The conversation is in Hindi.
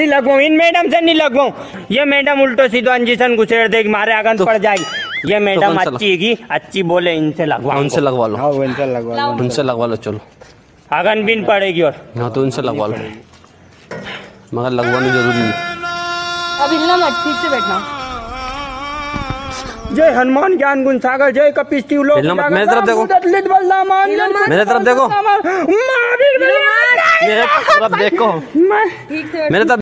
नहीं लगवाऊं इन मैडम से नहीं लगवाऊं ये मैडम उल्टो सीधो अंजिशन घुसेड़ देगी मारे आगन तो- पड़ जाएगी। ये तो मैडम कौन अच्छी की अच्छी बोले इनसे लगवाऊं हाँ, उनसे लगवा लो। हाँ इनसे लगवा लो। हाँ, उनसे लगवा लो चलो। आगन बिन पड़ेगी और। हाँ तो उनसे लगवा लो। मगर लगवाना ज़रूरी है अब हिलना मत ठीक से बैठना। जय हनुमान ज्ञान गुण सागर जय कपिस्ती लोक मेरे तरफ़ देखो। मेरे तरफ़ देखो। मेरे तरफ़ देखो। मेरे तरफ़